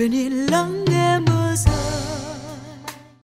Been in long nghe